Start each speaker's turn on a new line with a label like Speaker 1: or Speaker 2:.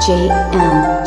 Speaker 1: JM